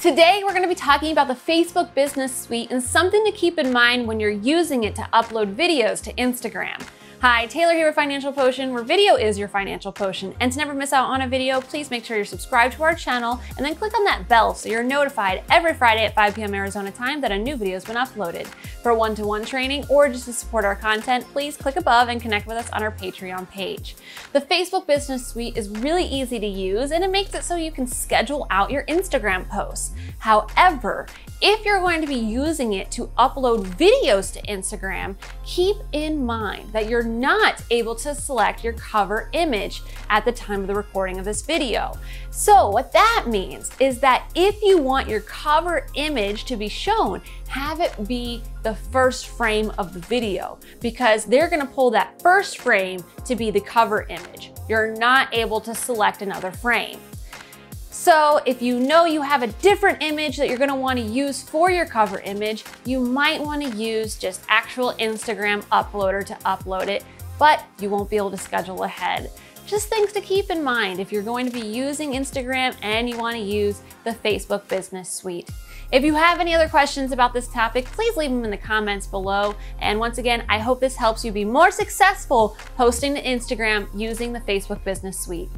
Today, we're going to be talking about the Facebook Business Suite and something to keep in mind when you're using it to upload videos to Instagram. Hi, Taylor here with Financial Potion, where video is your financial potion. And to never miss out on a video, please make sure you're subscribed to our channel and then click on that bell so you're notified every Friday at 5 p.m. Arizona time that a new video has been uploaded. For one-to-one -one training or just to support our content, please click above and connect with us on our Patreon page. The Facebook Business Suite is really easy to use and it makes it so you can schedule out your Instagram posts. However, if you're going to be using it to upload videos to Instagram, keep in mind that you're not able to select your cover image at the time of the recording of this video. So what that means is that if you want your cover image to be shown, have it be the first frame of the video because they're gonna pull that first frame to be the cover image. You're not able to select another frame. So if you know you have a different image that you're gonna wanna use for your cover image, you might wanna use just actual Instagram uploader to upload it, but you won't be able to schedule ahead. Just things to keep in mind if you're going to be using Instagram and you wanna use the Facebook Business Suite. If you have any other questions about this topic, please leave them in the comments below. And once again, I hope this helps you be more successful posting to Instagram using the Facebook Business Suite.